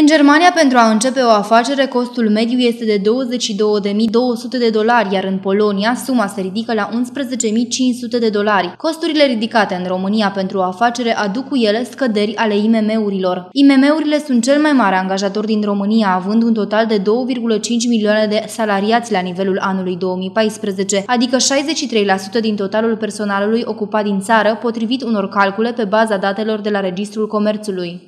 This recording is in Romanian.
În Germania, pentru a începe o afacere, costul mediu este de 22.200 de dolari, iar în Polonia suma se ridică la 11.500 de dolari. Costurile ridicate în România pentru o afacere aduc cu ele scăderi ale IMM-urilor. IMM-urile sunt cel mai mare angajator din România, având un total de 2,5 milioane de salariați la nivelul anului 2014, adică 63% din totalul personalului ocupat din țară, potrivit unor calcule pe baza datelor de la Registrul Comerțului.